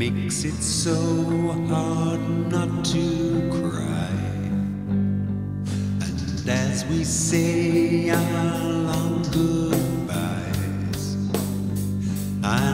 makes it so hard not to cry. And as we say our long goodbyes, I